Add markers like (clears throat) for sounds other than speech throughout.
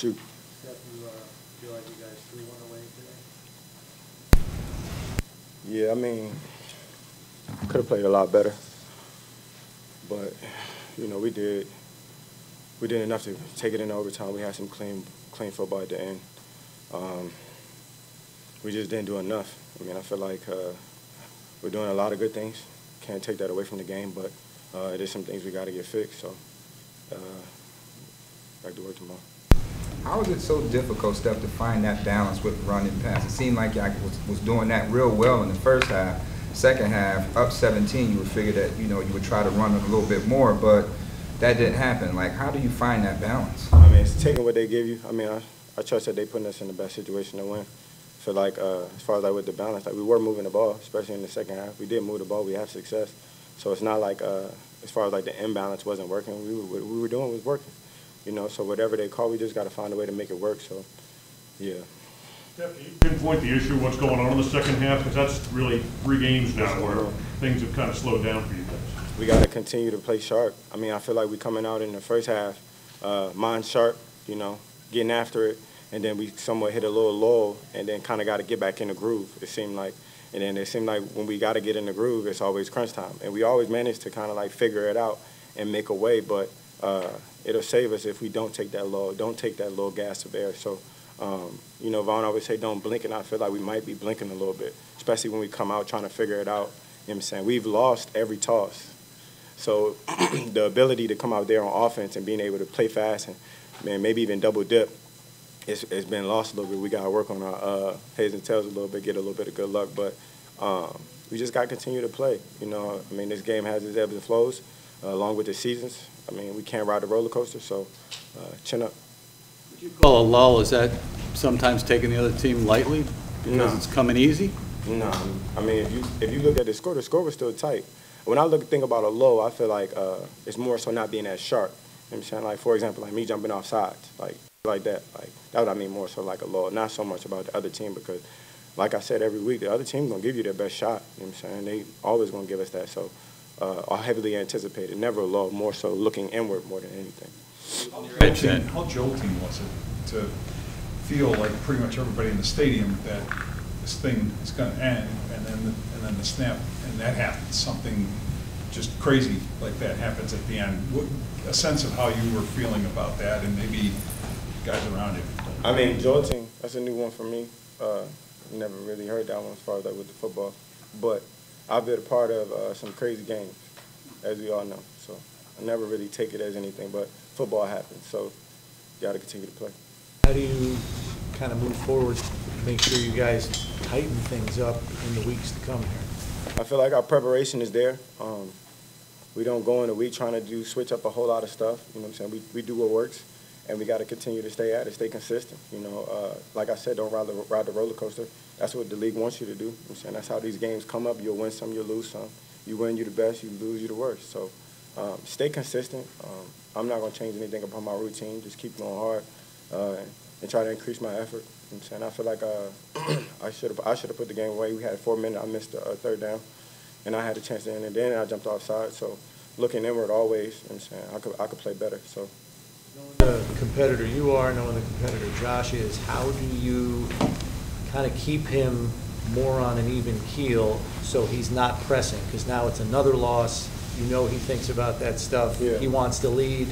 Steph, you uh, feel like you guys threw one away today? Yeah, I mean, could have played a lot better, but you know we did. We did enough to take it in overtime. We had some clean, clean football at the end. Um, we just didn't do enough. I mean, I feel like uh, we're doing a lot of good things. Can't take that away from the game, but uh, there's some things we got to get fixed. So, uh, back to work tomorrow. How is it so difficult, Steph, to find that balance with run and pass? It seemed like I was, was doing that real well in the first half. Second half, up 17, you would figure that, you know, you would try to run a little bit more, but that didn't happen. Like, how do you find that balance? I mean, it's taking what they give you. I mean, I, I trust that they putting us in the best situation to win. So like, uh, as far as like with the balance, like we were moving the ball, especially in the second half. We did move the ball. We have success. So it's not like, uh, as far as like the imbalance wasn't working. We were, we were doing was working. You know, so whatever they call, we just got to find a way to make it work. So, yeah. Can you pinpoint the issue, what's going on in the second half? Because that's really three games now where on? things have kind of slowed down for you guys. we got to continue to play sharp. I mean, I feel like we're coming out in the first half, uh, mind sharp, you know, getting after it, and then we somewhat hit a little lull, and then kind of got to get back in the groove. It seemed like, and then it seemed like when we got to get in the groove, it's always crunch time, and we always managed to kind of like figure it out and make a way, but uh, it'll save us if we don't take that low, don't take that little gas of air. So. Um, you know, Von always say don't blink, and I feel like we might be blinking a little bit, especially when we come out trying to figure it out. You know what I'm saying? We've lost every toss. So (clears throat) the ability to come out there on offense and being able to play fast and man, maybe even double dip, it's, it's been lost a little bit. We got to work on our uh, heads and tails a little bit, get a little bit of good luck, but um, we just got to continue to play. You know, I mean, this game has its ebbs and flows, along with the seasons. I mean, we can't ride a roller coaster, so uh, chin up. Would you call a lull, is that sometimes taking the other team lightly because No. it's coming easy? No, I mean if you if you look at the score, the score was still tight. When I look think about a low, I feel like uh, it's more so not being as sharp. You know what I'm saying? Like for example, like me jumping off sides, like like that. Like that's what I mean more so like a low, not so much about the other team because like I said every week, the other team gonna give you their best shot. You know what I'm saying? They always gonna give us that. So uh, I heavily anticipated, never a low, more so looking inward more than anything. How jolting, how jolting was it to feel like pretty much everybody in the stadium that this thing is gonna end, and then, and then the snap, and that happens, something just crazy like that happens at the end? What, a sense of how you were feeling about that, and maybe guys around you? I mean, jolting, that's a new one for me. Uh, never really heard that one as far as like with the football. But I've been a part of uh, some crazy games, as we all know. So I never really take it as anything, but football happens. So you got to continue to play. How do you kind of move forward, make sure you guys tighten things up in the weeks to come here? I feel like our preparation is there. Um, we don't go in a week trying to do switch up a whole lot of stuff. You know what I'm saying? We, we do what works, and we got to continue to stay at it, stay consistent. You know, uh, like I said, don't ride the, ride the roller coaster. That's what the league wants you to do. I'm saying? That's how these games come up. You'll win some, you'll lose some. You win, you're the best. You lose, you're the worst. So um, stay consistent. Um, I'm not going to change anything about my routine. Just keep going hard uh, and try to increase my effort. I'm saying? I feel like uh, (clears throat) I should have I should have put the game away. We had four minutes. I missed a, uh, third down and I had a chance to end it. Then I jumped offside. So looking inward always, I'm saying I could I could play better. So Knowing the competitor you are, knowing the competitor Josh is, how do you kind of keep him more on an even keel so he's not pressing? Because now it's another loss, you know he thinks about that stuff, Yeah. he wants to lead.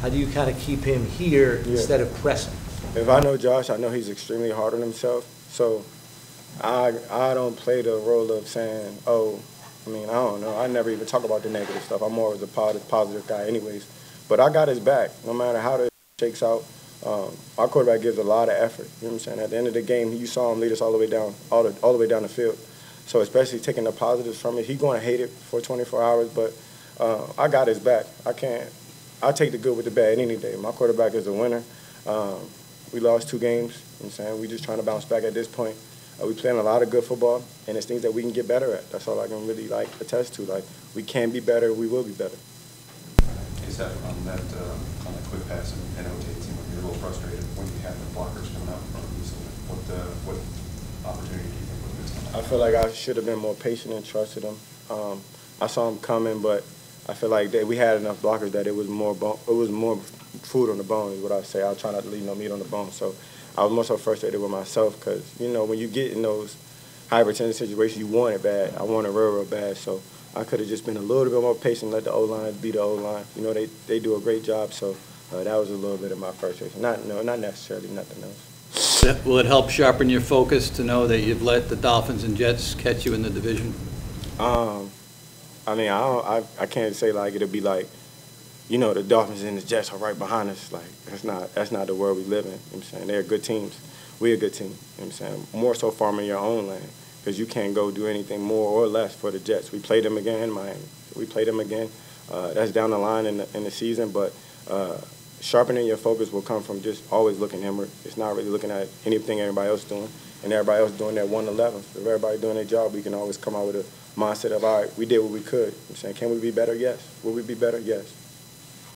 How do you kind of keep him here Yeah. instead of pressing? if I know Josh, I know he's extremely hard on himself. So I I don't play the role of saying, oh, I mean I don't know. I never even talk about the negative stuff. I'm more of a positive positive guy, anyways. But I got his back, no matter how this shakes out. Um, our quarterback gives a lot of effort. You know what I'm saying? At the end of the game, you saw him lead us all the way down, all the all the way down the field. So especially taking the positives from it, he's going to hate it for 24 hours. But uh, I got his back. I can't. I take the good with the bad any day. My quarterback is a winner. Um, we lost two games. You know what I'm saying we just trying to bounce back at this point. Uh, we playing a lot of good football, and it's things that we can get better at. That's all I can really like attest to. Like we can be better. We will be better. Is that on that, uh, on quick pass and and You're a little frustrated when you have the blockers coming out in front of you. So what, uh, what opportunity do you think was missed on? I feel like I should have been more patient and trusted him. Um, I saw him coming, but I feel like that we had enough blockers that it was more it was more food on the bone is what I say. I try not to leave no meat on the bone. So I was more so frustrated with myself because you know when you get in those hypertension situations, you want it bad. I want it real, real bad. So I could have just been a little bit more patient, let the O line be the O line. You know they they do a great job. So uh, that was a little bit of my frustration. Not no, not necessarily nothing else. That- Will it help sharpen your focus to know that you've let the Dolphins and Jets catch you in the division? Um, I mean, I, don't, I I can't say like it'll be like, you know, the Dolphins and the Jets are right behind us. Like that's not that's not the world we live in. You know what I'm saying they're good teams. We're a good team. You know what I'm saying more so farming your own land because you can't go do anything more or less for the Jets. We played them again in Miami. We played them again. Uh, that's down the line in the, in the season, but. Uh, Sharpening your focus will come from just always looking inward. It's not really looking at anything everybody else doing, and everybody else doing their one eleven. If everybody doing their job, we can always come out with a mindset of, all right, we did what we could. I'm saying, can we be better? Yes. Will we be better? Yes.